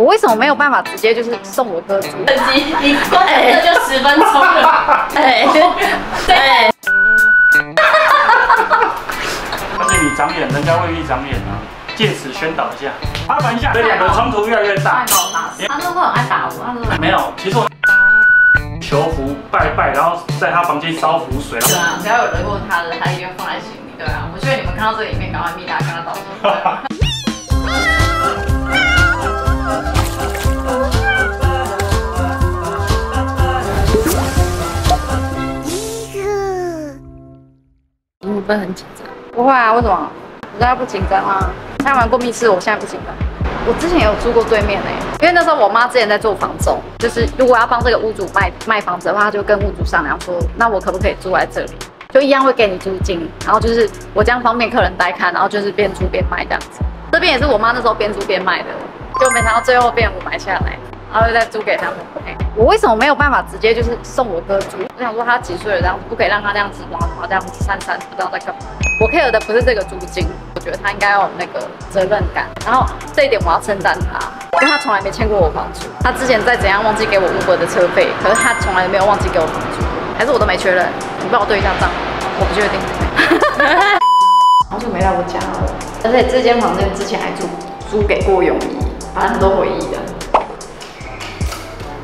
我为什么没有办法直接就是送我哥租？等级，你光这就十分钟了。哎，对，而且你长眼，人家未必长眼啊。借此宣导一下，麻烦一下，这两个冲突越来越大。他都会很爱打我，他说没有，其实我求福拜拜，然后在他房间烧符水。对。啊，只要有惹过他的，他一定放在心里。对。啊，我觉得你们看到这里面，赶快密他，跟他道歉。会很紧张？不会啊，为什么？我现在不紧张啊。开完过密室，我现在不紧张。我之前有住过对面呢、因为那时候我妈之前在做房仲，就是如果要帮这个屋主卖卖房子的话，她就跟屋主商量说，那我可不可以住在这里？就一样会给你租金，然后就是我这样方便客人带看，然后就是边租边卖这样子。这边也是我妈那时候边租边卖的，就没想到最后变我买下来，然后又再租给他们。我为什么没有办法直接就是送我哥租？我想说他几岁了这样，不可以让他这样子然后然后这样子散散，不知道在干嘛。我 care 的不是这个租金，我觉得他应该要有那个责任感，然后这一点我要称赞他，因为他从来没欠过我房租。他之前再怎样忘记给我 Uber 的车费，可是他从来没有忘记给我房租，还是我都没确认。你帮我对一下账，我不确定。好久没来我家了，而且这间房间之前还租租给过泳衣，反正很多回忆的。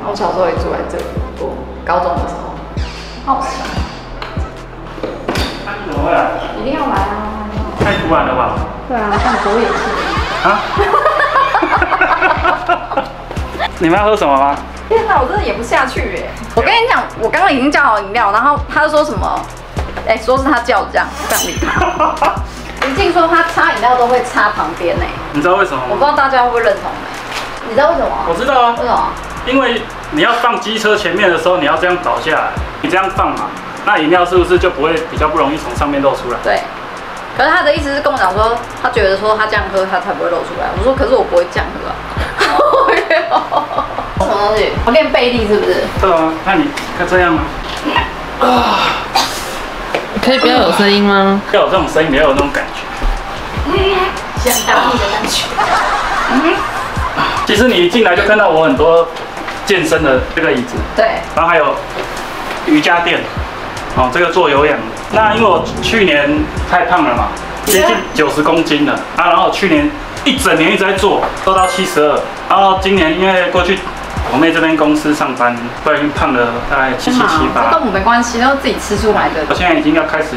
我小时候也住在这里过，高中的时候，好笑。那你怎么会啊？一定要来啊！太突然了吧？对啊，像狗也是。啊？你们要喝什么吗？天哪，我真的演不下去耶！我跟你讲，我刚刚已经叫好饮料，然后他就说什么，哎、说是他叫的这样，不想理他。一进说他擦饮料都会擦旁边呢，你知道为什么我不知？道大家会不会认同呢？你知道为什么吗？我知道啊为，什么？因为你要放机车前面的时候，你要这样倒下来，你这样放嘛，那饮料是不是就不会比较不容易从上面漏出来？对。可是他的意思是跟我讲说，他觉得说他这样喝他才不会露出来。我说可是我不会这样喝啊。什么东西？我练背力是不是？对啊，那你看这样吗？啊可以不要有声音吗？要有这种声音，也要有那种感觉。想当你的感觉。嗯其实你一进来就看到我很多健身的这个椅子，对。然后还有瑜伽垫，哦，这个做有氧的。那因为我去年太胖了嘛，接近九十公斤了啊，然后去年一整年一直在做，做到七十二，然后今年因为过去我妹这边公司上班，都已经胖了大概七七七这八，跟我没关系，都是自己吃出来的我。现在已经要开始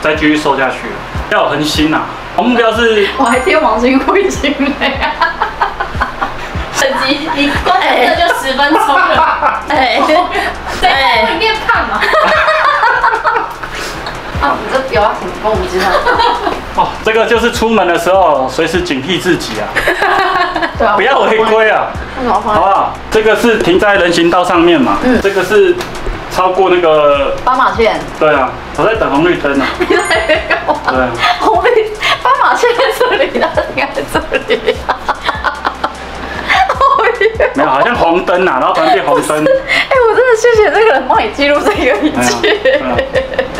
再继续瘦下去了，要有恒心呐、我目标是我还贴王心慧心嘞。你光这就十分钟了。哎，对，会变胖嘛？啊，你这不要挺跟我们知道。哦，这个就是出门的时候随时警惕自己啊，对啊不要违规啊。为什么放好不好？这个是停在人行道上面嘛，嗯这个是超过那个，斑马线？对啊，我在等红绿灯呢、你在干嘛？对啊，红绿斑马线在这里，它应该这里。好像红灯啊，然后突然变红灯，哎，我真的谢谢这个人帮你记录这个一切。对啊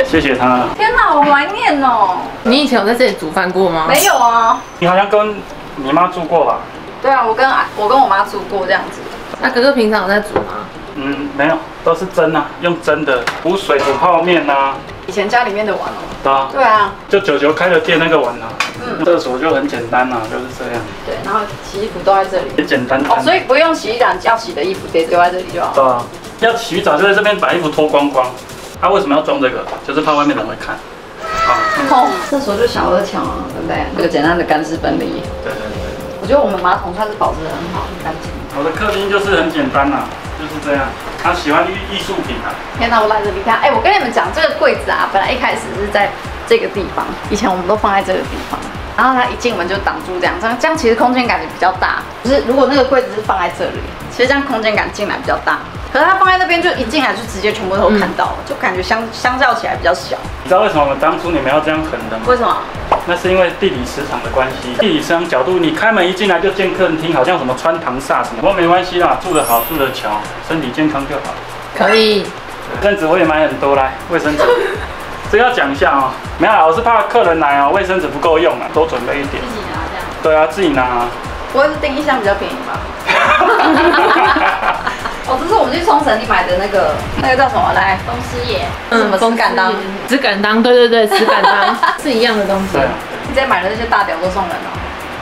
谢谢他。天哪，好怀念哦。你以前有在这里煮饭过吗？没有啊。你好像跟你妈住过吧？对啊，我跟我跟我妈住过这样子。那哥哥平常有在煮吗？嗯，没有，都是蒸啊，用蒸的，煮水、煮泡面啊，以前家里面的碗哦。对啊，对啊，就九九开的店那个碗啊，嗯厕所就很简单啊，就是这样，对，然后洗衣服都在这里。很简单哦，所以不用洗衣篮，要洗的衣服直接丢在这里就好。对啊，要洗澡就在这边把衣服脱光光。他、为什么要装这个？就是怕外面人会看。啊，哦，厕所就小而巧啊，对不对？这个简单的干湿分离，对对对。我觉得我们马桶算是保持得很好，很干净。我的客厅就是很简单啦、就是这样。他喜欢艺艺术品啊，天哪，我懒得离开。哎，我跟你们讲，这个柜子啊，本来一开始是在这个地方，以前我们都放在这个地方，然后它一进门就挡住这样，这样这样其实空间感也比较大。就是如果那个柜子是放在这里，其实这样空间感进来比较大。可是它放在那边，就一进来就直接全部都看到了，就感觉相相较起来比较小。你知道为什么我们当初你们要这样横的吗？为什么？那是因为地理磁场的关系。地理磁场角度，你开门一进来就见客厅，好像什么穿堂煞什么。不过没关系啦，住得好，住得巧，身体健康就好。可以。卫生纸我也买很多来，卫生纸。这要讲一下哦、没有，我是怕客人来哦、卫生纸不够用啊，多准备一点。自己拿这样，对啊，自己拿、啊。不会是订一箱比较便宜吧？哦，这是我们去冲绳你买的那个，那个叫什么来？公司也什么石敢当？石敢当，对对对，石敢当是一样的东西对。啊，你之前买的那些大屌都送人了。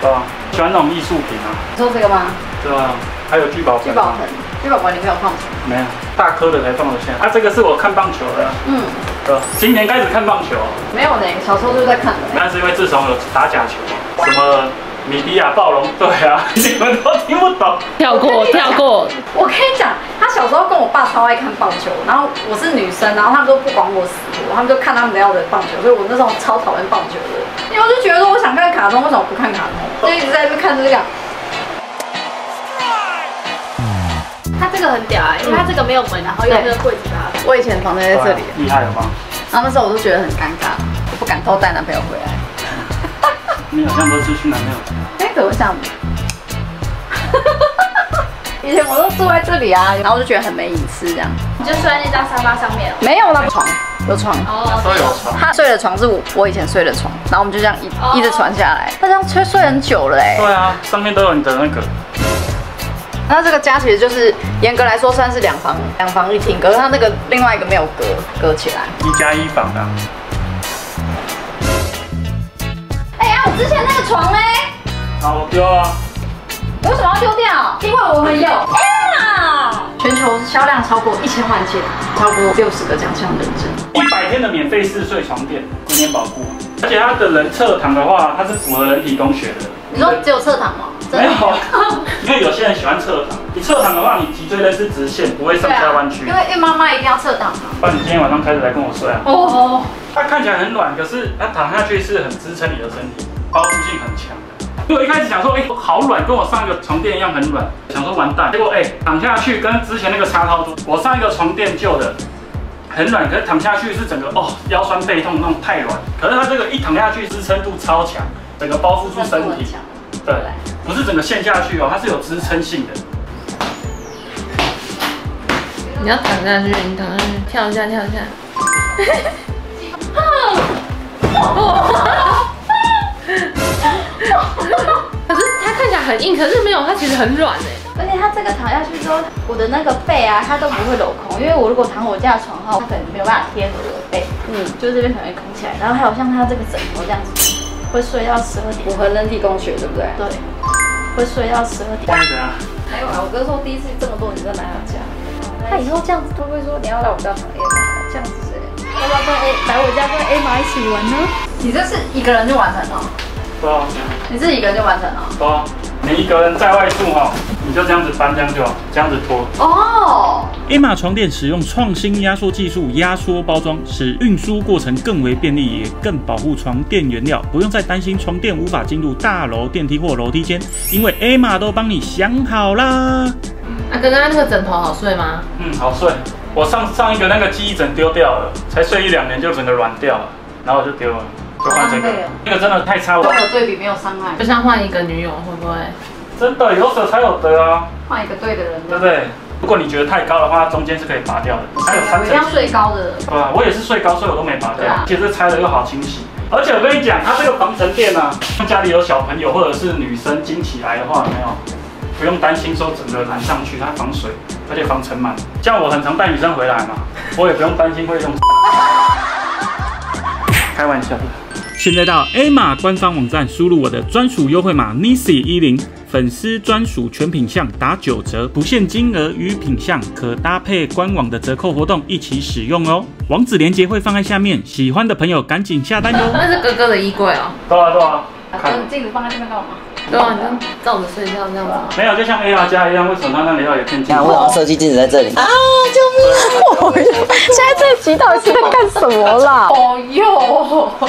对啊，喜欢那种艺术品啊，你说这个吗？对啊，还有聚宝盆，聚宝盆，聚宝盆里面有放什么？没有，大颗的才放得下。啊，这个是我看棒球的，嗯，今年开始看棒球，没有呢，小时候就在看的。那是因为自从有打假球，什么米迪亚暴龙队啊，你们都听不懂。跳过跳过，我跟你讲，他小时候跟我爸超爱看棒球，然后我是女生，然后他们都不管我死活，他们就看他们要的棒球，所以我那时候超讨厌棒球的，因为我就觉得说我想看卡通，为什么不看卡通？就一直在那边看这个。他这个很屌哎，因为它这个没有门，然后用那个柜子。我以前房间在这里，厉害了吧？然后那时候我都觉得很尴尬，我不敢偷带男朋友回来。你好像都是去男朋友家。哎，可我想，以前我都住在这里啊，然后我就觉得很没隐私这样。你就睡在那张沙发上面。没有那床，有床。哦都有床，他睡的床是我我以前睡的床，然后我们就这样一、哦一直传下来。他这样睡睡很久了哎、对啊，上面都有你的那个，那这个家其实就是严格来说算是两房两房一厅，可是它那个另外一个没有隔隔起来。一加一房的啊。哎呀，我之前那个床嘞，好，我丢啊。为什么要丢掉？因为我们有。啊！全球销量超过一千万件，超过六十个奖项认证。一百天的免费试睡床垫，十年保固，而且它的人侧躺的话，它是符合人体工学的。你说只有侧躺吗？没有，因为有些人喜欢侧躺。你侧躺的话，你脊椎呢是直线，不会上下弯曲因。为孕妈妈一定要侧躺嘛。不然你今天晚上开始来跟我睡啊。哦哦，它看起来很软，可是它躺下去是很支撑你的身体，包覆性很强的。因为我一开始想说，哎、好软，跟我上一个床垫一样很软，想说完蛋，结果哎、躺下去跟之前那个差超多。我上一个床垫旧的很软，可是躺下去是整个哦腰酸背痛那种太软，可是它这个一躺下去支撑度超强，整个包覆住身体，对，不是整个陷下去哦，它是有支撑性的。你要躺下去，你躺下去，跳一下跳一下。可是它看起来很硬，可是没有，它其实很软哎。而且它这个躺下去之后，我的那个背啊，它都不会镂空，因为我如果躺我家的床的话，它可能没有办法贴合我的背，嗯，就是这边可能会空起来。然后还有像它这个枕头这样子，会睡到十二点，符合人体工学，对不对？对，会睡到十二点。这样没有啊，我哥说第一次这么多女生来他家，他以后这样子会不会说你要来我家躺 A 吗？这样子谁？要不要跟 A 来我家跟 A 妈一起玩呢？你这是一个人就完成了？对啊，你自己一个人就完成了？对啊，你一个人在外住哈，你就这样子搬，这样就好，这样子拖。哦，A 玛床垫使用创新压缩技术，压缩包装，使运输过程更为便利，也更保护床垫原料，不用再担心床垫无法进入大楼电梯或楼梯间，因为 A 玛都帮你想好啦。啊，刚刚那个枕头好睡吗？嗯，好睡。我上上一个那个记忆枕丢掉了，才睡一两年就整个软掉了，然后我就丢了，就换这个好浪费哦。那个真的太差了跟，我对比没有伤害就，像换一个女友，会不会？真的有舍才有得啊，换一个对的人，对不对？如果你觉得太高的话，中间是可以拔掉的，还有三层我一定要。睡高的。对啊，我也是睡高，所以我都没拔掉。其实拆了又好清洗，而且我跟你讲，它这个防尘垫呢，家里有小朋友或者是女生经起来的话，有没有不用担心说整个染上去，它防水，而且防尘螨。像我很常带女生回来嘛，我也不用担心会用。开玩笑的。现在到 A 码官方网站，输入我的专属优惠码 Nisi 一零，粉丝专属全品项打九折，不限金额与品项，可搭配官网的折扣活动一起使用哦。网址链接会放在下面，喜欢的朋友赶紧下单哟。那是哥哥的衣柜哦。对啊对啊，看跟镜子放在这边干嘛？对啊，你就照着睡觉这样子。没有，就像 A R 家一样，为什么它那里要有一片镜看，子为？什么设计镜子在这里？啊，救命现在这集到底是在干什么啦？哦哟，我真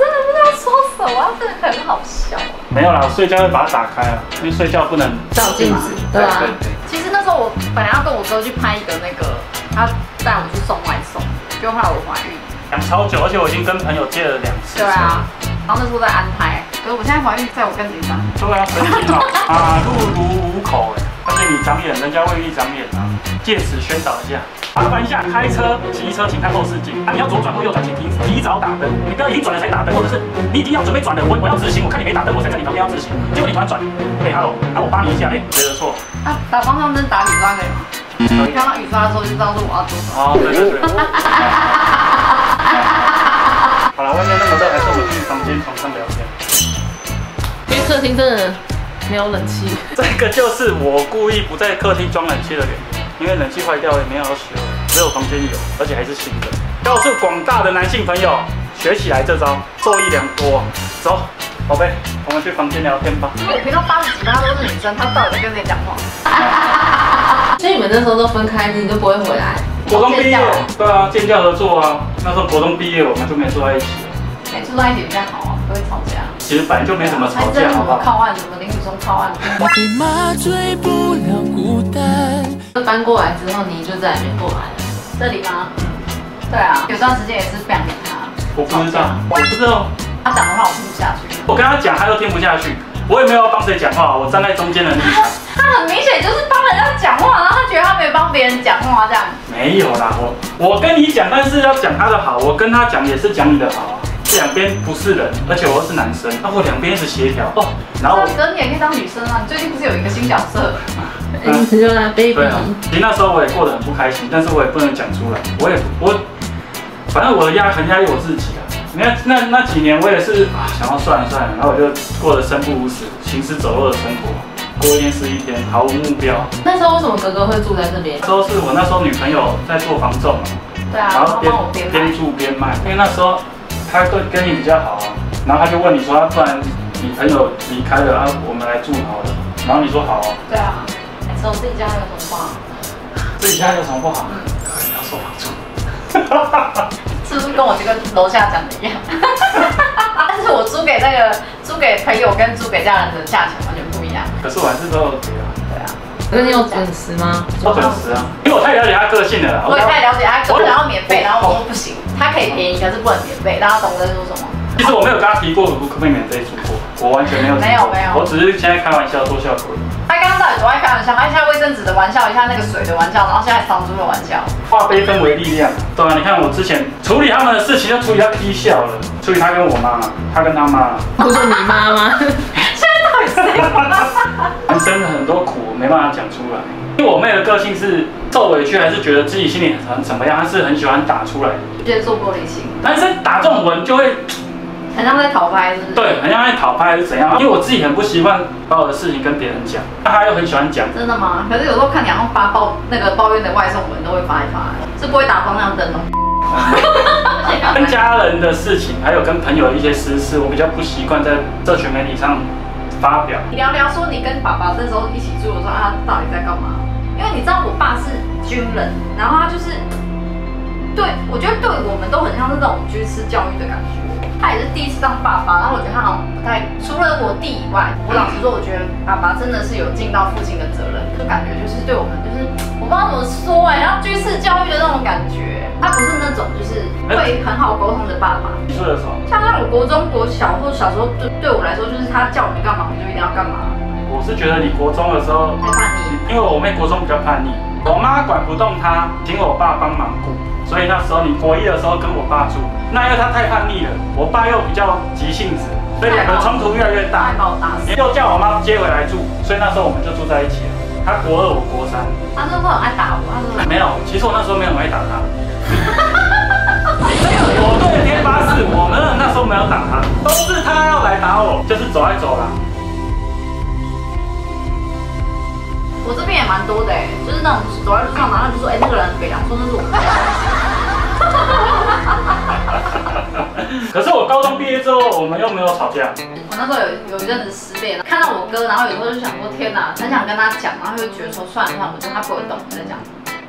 的不知道说什么，真的很好笑。没有啦，我睡觉会把它打开啊，因为睡觉不能照镜子，对啊。其实那时候我本来要跟我哥去拍一个那个，他带我去送外送，就后来我怀孕。养超久，而且我已经跟朋友借了两次。对啊，然后那时候在安胎，可是我现在怀孕，在我更紧张。对啊，神经哦，啊，入如虎口哎，而且你长眼，人家未必长眼啊。借此宣导一下，麻烦一下，开车、骑车请看后视镜。啊，你要左转或右转，请提提早打灯。你不要已经转了才打灯，或者是你已经要准备转了，我我要直行，我看你没打灯，我才在你旁边要直行，结果你突然转，哎，hello，啊，我帮你一下，哎，谁的错？啊，打方向灯打雨刷可以吗？你看到雨刷的时候就知道是我要做什么。哦，对对对。厅真的没有冷气。这个就是我故意不在客厅装冷气的原因，因为冷气坏掉也没有要修，只有房间有，而且还是新的。告诉广大的男性朋友，学起来这招，受益良多。走，宝贝，我们去房间聊天吧。我平常八十几趴都是女生，她到底在跟谁讲话？所以你们那时候都分开，你都不会回来。国中毕业，对啊，建教合作啊。那时候国中毕业，我们就没住在一起了。哎，住在一起比较好啊，不会吵架。其实本来就没什么吵架，好不好？靠岸什么林宇松靠岸。我被麻醉不了孤单。搬过来之后，你就再也没过来了。这里吗？对啊，有段时间也是不想理他。我不知道，我不知道。他讲的话我听不下去。我跟他讲，他又听不下去。我也没有要帮谁讲话，我站在中间的立场。他很明显就是帮人家讲话，然后他觉得他没有帮别人讲话这样。没有啦，我我跟你讲，但是要讲他的好，我跟他讲也是讲你的好啊。两边不是人，而且我又是男生，那我两边一直协调哦。然后我可是你也可以当女生啊，你最近不是有一个新角色？哎，你就那 baby，对啊，其实那时候我也过得很不开心，但是我也不能讲出来，我也我，反正我的压很压抑我自己啊。你看那那几年我也是啊，想要算了算了，然后我就过得生不如死、行尸走肉的生活，过一天是一天，毫无目标。那时候为什么哥哥会住在这边那？时候是我那时候女朋友在做房仲嘛，对啊，然后边边住边卖，因为那时候他跟跟你比较好啊，然后他就问你说，啊不然你朋友离开了啊，我们来住好了，然后你说好、啊，对啊，只有自己家有什么不好？自己家有什么不好？可能要收房租。是不是跟我这个楼下讲的一样？但是我租给那个租给朋友跟租给家人的价钱完全不一样。可是我还是都有给啊，对啊，可是你有准时吗？我准时啊，因为我太了解他个性了。我也太了解他，可我想要免费，然后我说不行，他可以便宜，可是不能免费。大家懂我在说什么？其实我没有跟他提过可不可以免费住过，我完全没有。没有没有我只是现在开玩笑做效果而已。他刚刚到底多爱开玩笑？他一下卫生纸的玩笑，一下那个水的玩笑，然后现在房租的玩笑。化悲愤为力量，对啊，你看我之前处理他们的事情，就处理到低笑了，处理他跟我妈，他跟他妈。不是你妈吗？现在到底谁人 生很多苦没办法讲出来，因为我妹的个性是受委屈，还是觉得自己心里很怎么样，她是很喜欢打出来的。直接做玻璃心，男生打这种文就会很像在讨拍，是不是？，对，很像在讨拍还是怎样，因为我自己很不习惯把我的事情跟别人讲，那她又很喜欢讲。真的吗？可是有时候看你好像发抱那个抱怨的外送文都会发一发，是不会打方向灯哦。跟家人的事情，还有跟朋友的一些私事，我比较不习惯在社群媒体上发表。你聊聊说你跟爸爸那时候一起住的时候，啊，他到底在干嘛？因为你知道我爸是军人，然后他就是对我觉得对我们都很像是那种军事教育的感觉。他也是第一次当爸爸，然后我觉得他好像不太，除了我弟以外，我老实说，我觉得爸爸真的是有尽到父亲的责任，就感觉就是对我们就是我不知道怎么说哎、然后军事教育的那种感觉，他不是那种就是会很好沟通的爸爸。几岁的时候，像在我国中、国小或小时候，对对我来说，就是他叫我们干嘛，我们就一定要干嘛，我是觉得你国中的时候。因为我妹国中比较叛逆，我妈管不动她，请我爸帮忙顾，所以那时候你国一的时候跟我爸住，那因为他太叛逆了，我爸又比较急性子，所以两个冲突越来越大。又叫我妈接回来住，所以那时候我们就住在一起了。他国二，我国三，他那时候很爱打我，他说没有，其实我那时候没有很爱打他。我对天发誓，我们那时候没有打他，都是他要来打我，就是走来走廊。我这边也蛮多的哎，就是那种走在路上，然后就说哎、那个人很北凉，说那是我们家。可是我高中毕业之后，我们又没有吵架。我那时候有有一阵子失恋，看到我哥，然后有时候就想说天哪，很想跟他讲，然后就觉得说算了算了，我觉得他不会懂我在讲。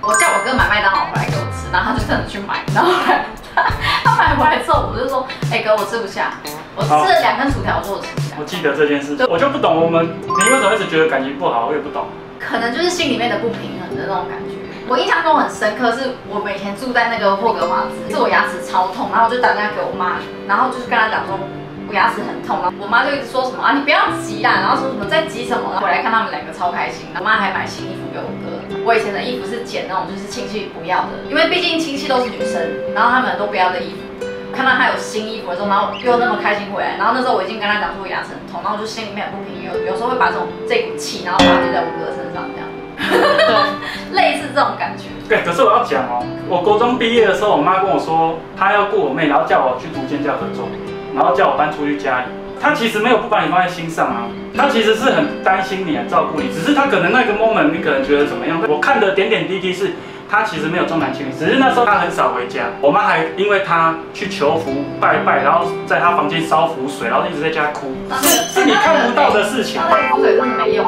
我叫我哥买麦当劳回来给我吃，然后他就真的去买，然后 买回来之后，我就说，哎、哥，我吃不下，我吃了两根薯条，我说我吃不下我，记得这件事，我就不懂我们，你为什么一直觉得感情不好？我也不懂。可能就是心里面的不平衡的那种感觉。我印象中很深刻，是我每天住在那个霍格华兹，是我牙齿超痛，然后我就打电话给我妈，然后就是跟她讲说，我牙齿很痛，然后我妈就一直说什么啊，你不要急啦，然后说什么在急什么，回来看他们两个超开心，我妈还买新衣服给我哥。我以前的衣服是捡那种就是亲戚不要的，因为毕竟亲戚都是女生，然后他们都不要的衣服。看到他有新衣服的时候，然后又那么开心回来，然后那时候我已经跟他讲说牙齿很痛，然后我就心里面很不平，有有时候会把这种这股气，然后发泄在我哥身上，这样，类似这种感觉。对，可是我要讲哦，我高中毕业的时候，我妈跟我说，她要顾我妹，然后叫我去读建教合作，然后叫我搬出去家里。她其实没有不把你放在心上啊，她其实是很担心你、照顾你，只是她可能那个 moment 你可能觉得怎么样？我看的点点滴滴是。他其实没有重男轻女，只是那时候他很少回家。我妈还因为他去求福拜拜，然后在他房间烧符水，然后一直在家哭，是是你看不到的事情。符水真的没用，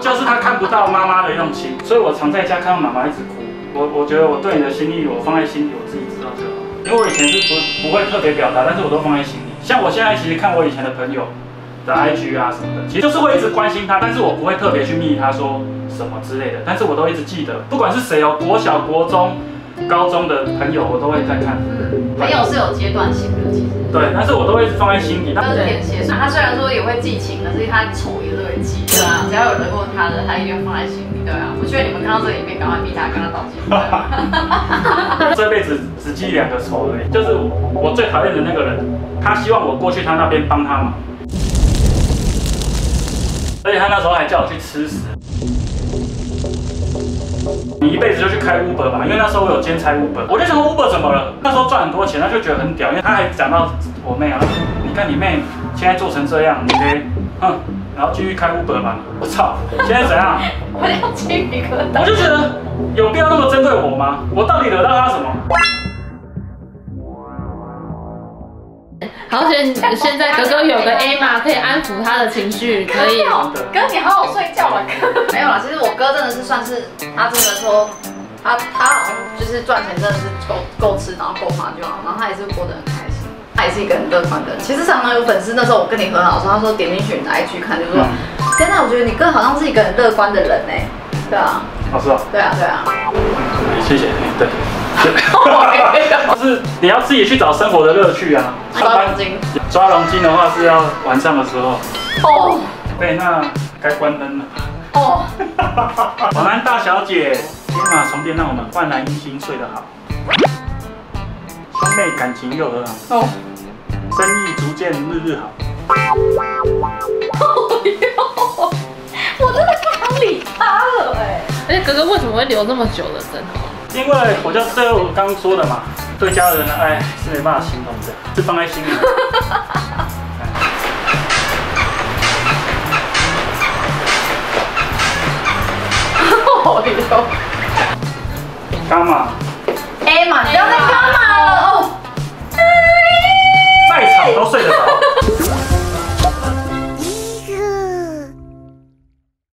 就是他看不到妈妈的用心，所以我常在家看到妈妈一直哭。我我觉得我对你的心意，我放在心里，我自己知道就好。因为我以前是不不会特别表达，但是我都放在心里。像我现在其实看我以前的朋友的 IG 啊什么的，其实就是会一直关心他，但是我不会特别去密他说。什么之类的，但是我都一直记得，不管是谁哦，国小、国中、高中的朋友，我都会在看。嗯，朋友是有阶段性的，其实。对，但是我都会一直放在心底。他是天蝎，他虽然说也会记情，可是他丑也是会记。对啊，只要有惹过他的，他一定要放在心里。对啊，我觉得你们看到这个影片，赶快逼他跟他道歉。这辈子只记两个仇而已，就是我最讨厌的那个人，他希望我过去他那边帮他忙，而且他那时候还叫我去吃屎。你一辈子就去开 Uber 吧，因为那时候我有兼差 Uber，我就想 Uber 怎么了？那时候赚很多钱，他就觉得很屌，因为他还讲到我妹啊，你看你妹现在做成这样，你可以，哼，然后继续开 Uber 吧。我操，现在怎样？我要鸡皮疙瘩。我就觉得有必要那么针对我吗？我到底惹到他什么？而且现在哥哥有个 A 嘛，可以安抚他的情绪，可以。哥，你好好睡觉吧，哥。没有啦，其实我哥真的是算是，他真的说，他他好像就是赚钱真的是够够吃，然后够花就好，然后他也是过得很开心，他也是一个很乐观的人。其实常常有粉丝那时候我跟你和好的时候，他说点进去你的 IG 看，就说，天哪，我觉得你哥好像是一个很乐观的人呢。对啊。哦，是啊。对啊，对啊。谢谢，对。就是你要自己去找生活的乐趣啊。抓龙筋，抓龙筋的话是要晚上的时候。哦。对，那该关灯了。哦。晚安，大小姐。天马床垫让我们焕然一新，睡得好。兄妹感情又和好。哦。生意逐渐日日好。我真的不想理他了哎。而且哥哥为什么会留那么久的针？因为我就最我刚说的嘛对家人的爱是没办法形容的是放在心里。我跟你说干嘛？艾你要在干嘛了。哦。在场都睡得